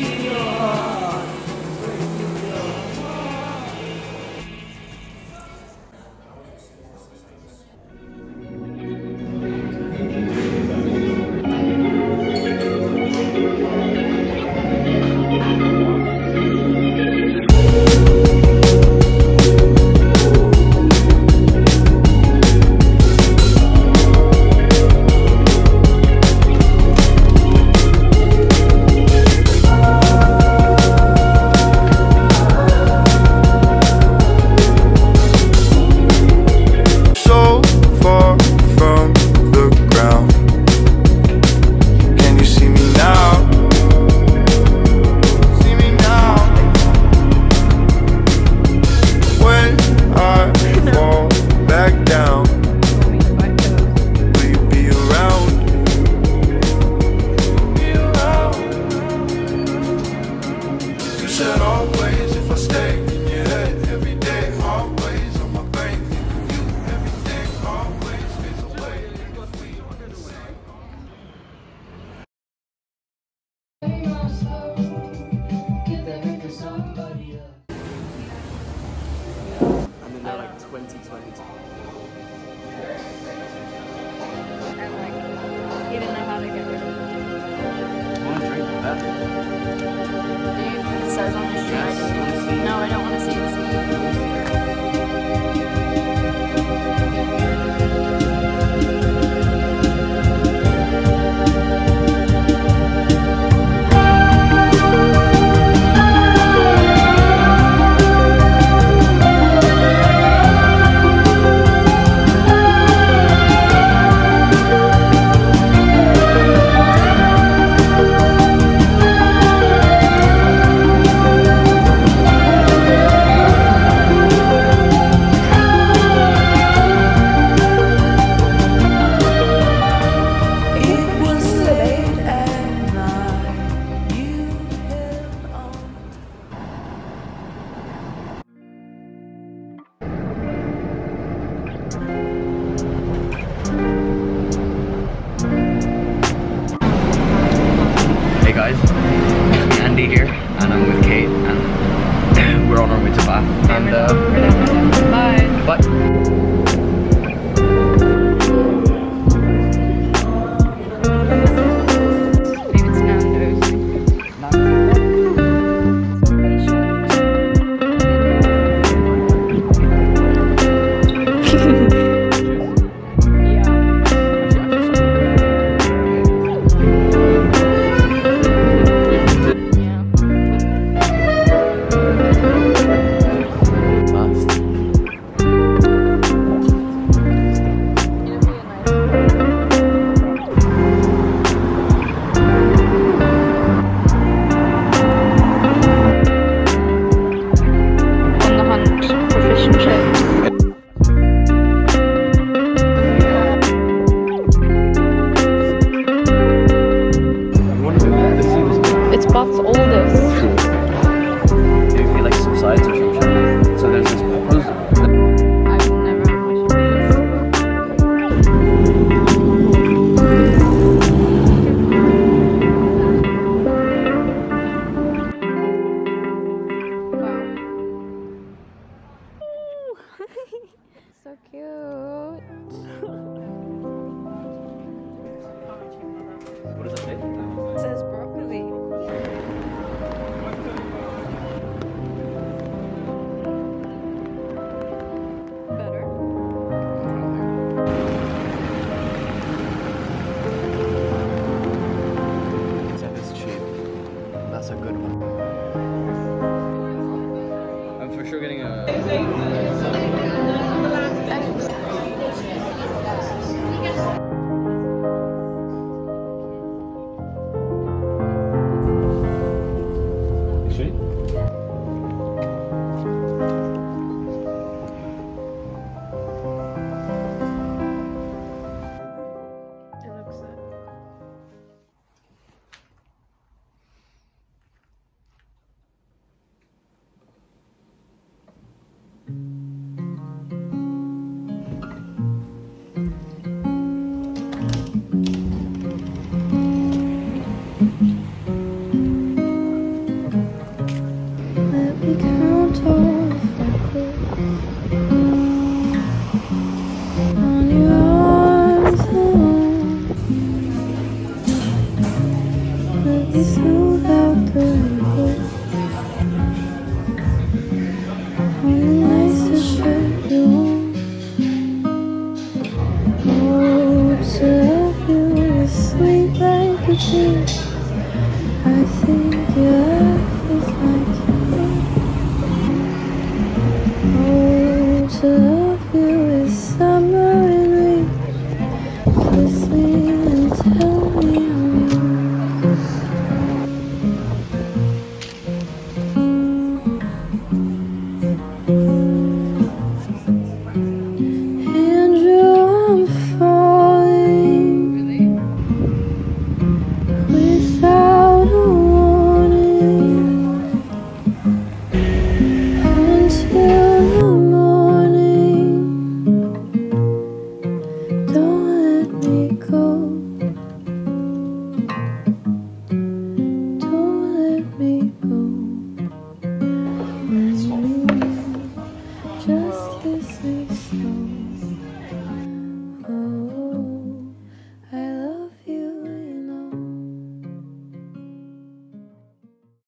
feel said always if I stay And uh, for sure getting a. Thanks.